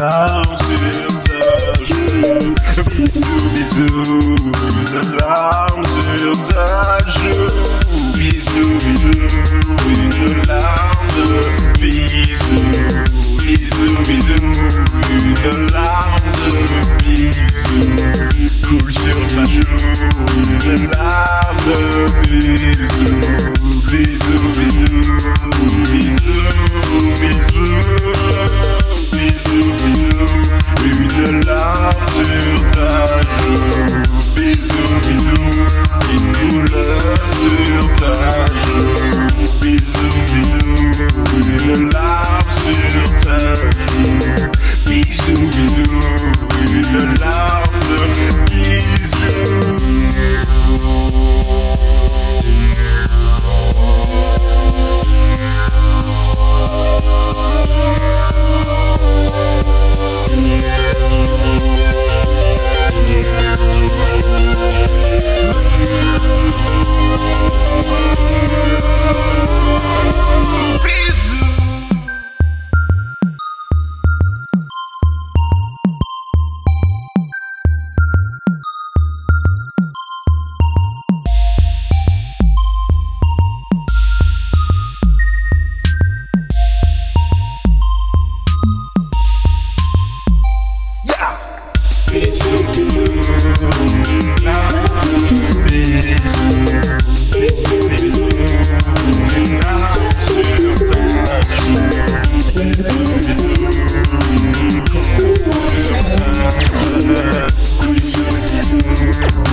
larmes sur ta joue. Bisous, bisous, une larme sur ta joue. Bisous, bisous, une larme de bisous. Bisous, bisous, une larme de bisous. Coule sur ma joue, une larme de bisous. Bisous, bisous,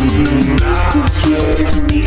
Not to me